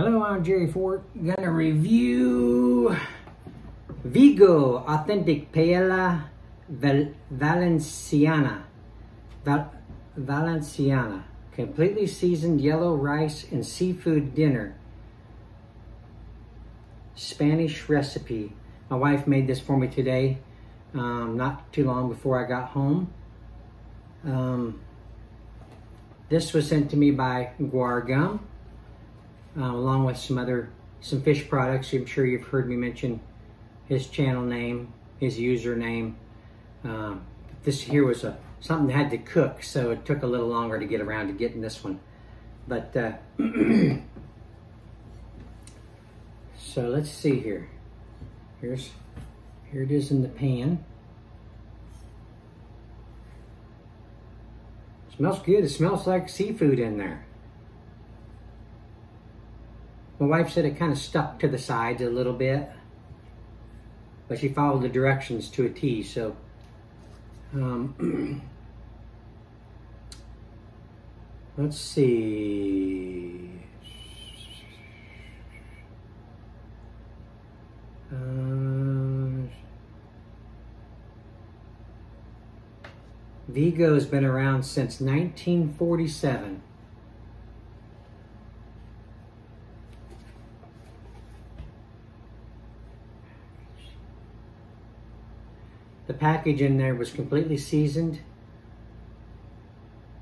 Hello, I'm Jerry Fort. Gonna review Vigo Authentic Paella Val Valenciana. Val Valenciana. Completely seasoned yellow rice and seafood dinner. Spanish recipe. My wife made this for me today, um, not too long before I got home. Um, this was sent to me by Gwar Gumm uh, along with some other some fish products. I'm sure you've heard me mention his channel name, his username. Um, this here was a something that had to cook, so it took a little longer to get around to getting this one. But uh, so let's see here. Here's here it is in the pan. Smells good. It smells like seafood in there. My wife said it kind of stuck to the sides a little bit, but she followed the directions to a T, so. Um, let's see. Uh, Vigo's been around since 1947. The package in there was completely seasoned.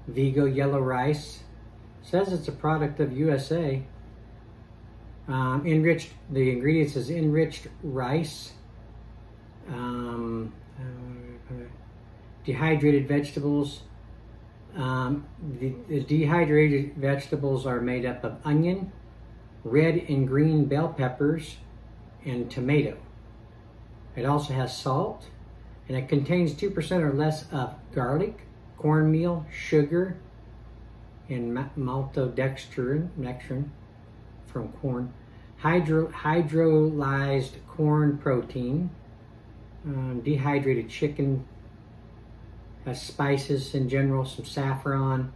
Vigo yellow rice. Says it's a product of USA. Um, enriched, the ingredients is enriched rice, um, dehydrated vegetables. Um, the, the dehydrated vegetables are made up of onion, red and green bell peppers, and tomato. It also has salt, and it contains 2% or less of garlic, cornmeal, sugar, and maltodextrin from corn, hydro, hydrolyzed corn protein, um, dehydrated chicken, has spices in general, some saffron,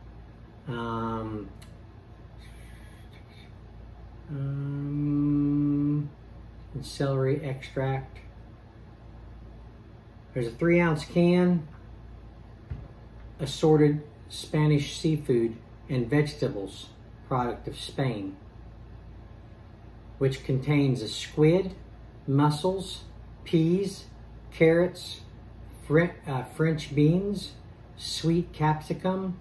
um, um, and celery extract. There's a three ounce can, assorted Spanish seafood and vegetables, product of Spain, which contains a squid, mussels, peas, carrots, uh, French beans, sweet capsicum,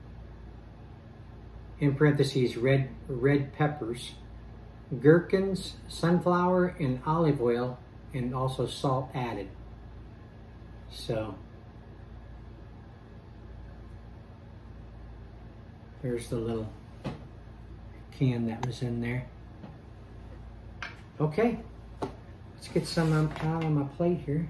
in parentheses, red, red peppers, gherkins, sunflower, and olive oil, and also salt added. So there's the little can that was in there. Okay, let's get some out on my plate here.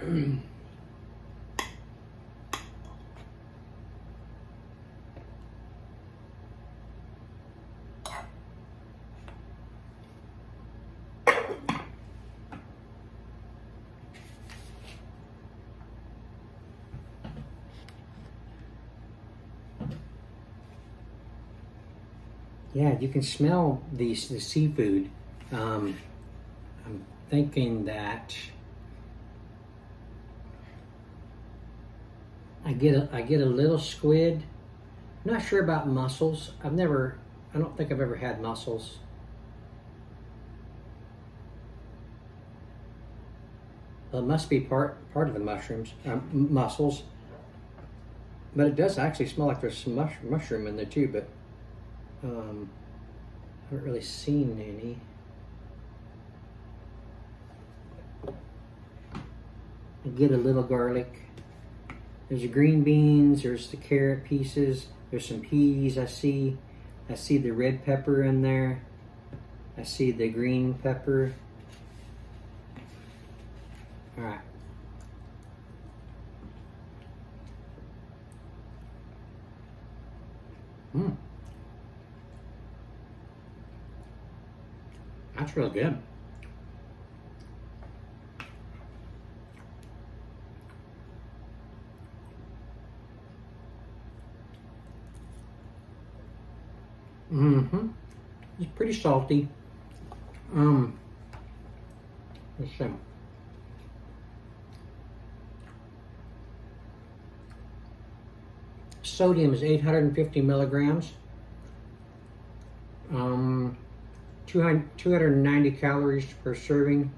Yeah, you can smell the, the seafood. Um, I'm thinking that I get a, I get a little squid. I'm not sure about mussels. I've never, I don't think I've ever had mussels. It must be part part of the mushrooms, um, mussels. But it does actually smell like there's some mush, mushroom in there too, but um, I haven't really seen any. I get a little garlic. There's the green beans, there's the carrot pieces, there's some peas I see. I see the red pepper in there. I see the green pepper. All right. Mmm. That's real good. Mm-hmm. It's pretty salty. Um, let's see. Sodium is 850 milligrams. 200, 290 calories per serving.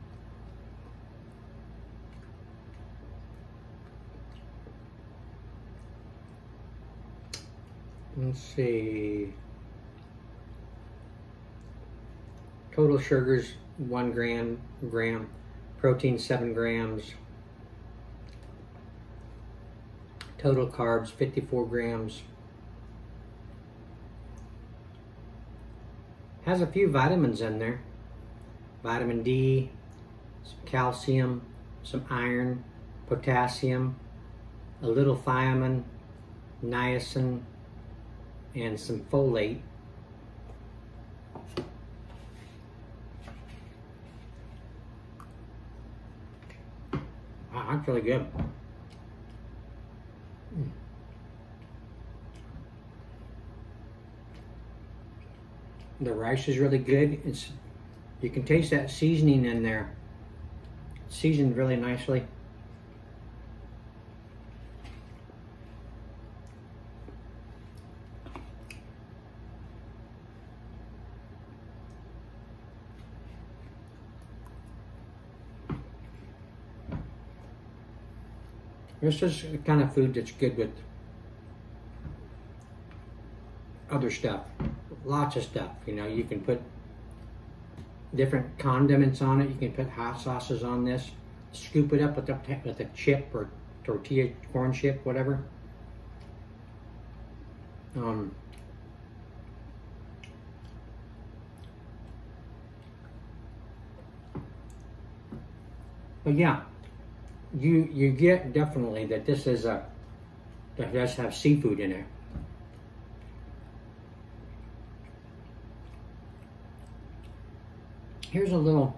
Let's see. Total sugars, one gram, gram. Protein, seven grams. Total carbs, 54 grams. Has a few vitamins in there. Vitamin D, some calcium, some iron, potassium, a little thiamine, niacin, and some folate. Wow, that's really good. The rice is really good. It's you can taste that seasoning in there. seasoned really nicely. This is the kind of food that's good with other stuff. Lots of stuff. You know, you can put different condiments on it. You can put hot sauces on this. Scoop it up with a, with a chip or tortilla corn chip, whatever. Um, but yeah, you you get definitely that this is a that does have seafood in it. Here's a little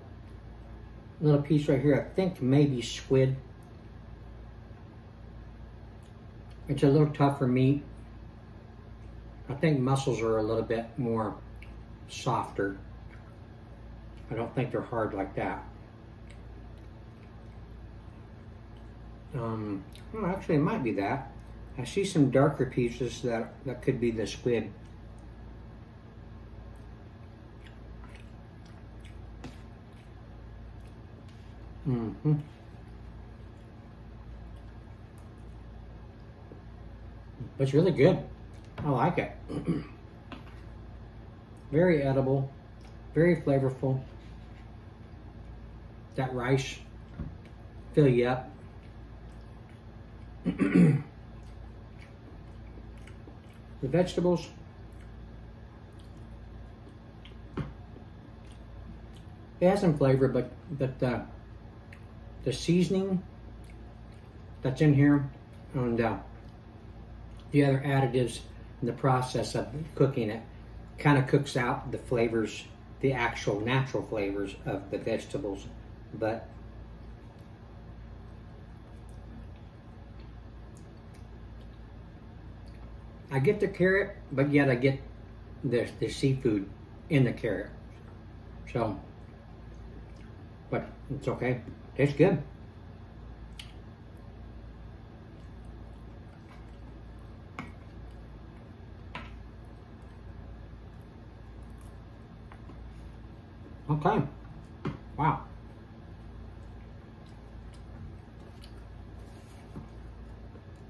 little piece right here. I think maybe squid. It's a little tougher meat. I think mussels are a little bit more softer. I don't think they're hard like that. Um, well, actually, it might be that. I see some darker pieces that, that could be the squid. Mm-hmm. It's really good. I like it. very edible, very flavorful. That rice fill you up. the vegetables it has some flavor but but uh, the seasoning that's in here and uh, the other additives in the process of cooking it kind of cooks out the flavors the actual natural flavors of the vegetables but I get the carrot, but yet I get the, the seafood in the carrot. So, but it's okay. Tastes good. Okay. Wow.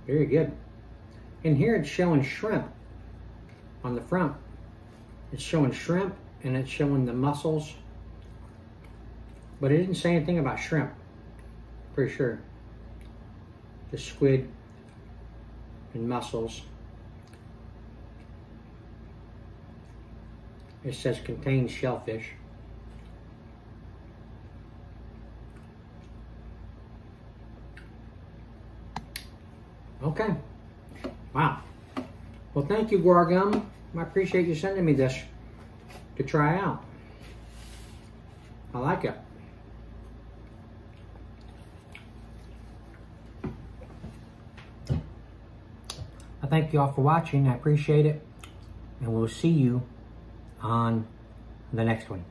Very good. And here it's showing shrimp on the front. It's showing shrimp and it's showing the mussels. But it didn't say anything about shrimp. Pretty sure. The squid and mussels. It says contains shellfish. Okay. Wow. Well, thank you, Gwar Gumm. I appreciate you sending me this to try out. I like it. I thank you all for watching. I appreciate it. And we'll see you on the next one.